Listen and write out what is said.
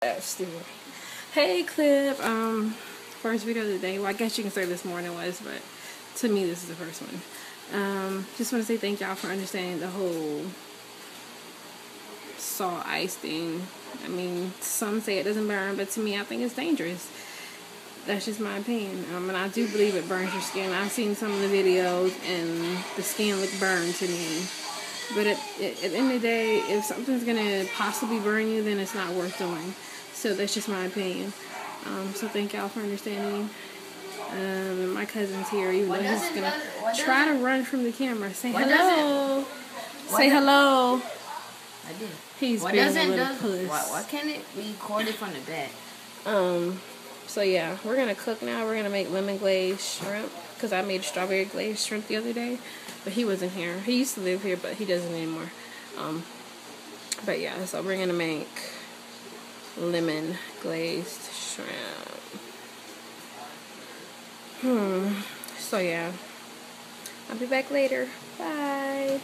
Hey, Klip. Um, first video of the day. Well, I guess you can say this morning was, but to me, this is the first one. Um, just want to say thank y'all for understanding the whole salt ice thing. I mean, some say it doesn't burn, but to me, I think it's dangerous. That's just my opinion. Um, and I do believe it burns your skin. I've seen some of the videos, and the skin look burned to me. But at, at, at the end of the day, if something's gonna possibly burn you, then it's not worth doing. So that's just my opinion. Um, so thank y'all for understanding. Um, my cousin's here, even though he's gonna do- try to run from the camera. Say hello. What Say hello. I did. He's what being does a little does? puss. Why, why can't it be recorded from the back? Um, so yeah, we're gonna cook now. We're gonna make lemon glazed shrimp because I made strawberry glazed shrimp the other day, but he wasn't here. He used to live here, but he doesn't anymore. Um, but yeah, so we're gonna make lemon glazed shrimp. Hmm. So yeah, I'll be back later. Bye.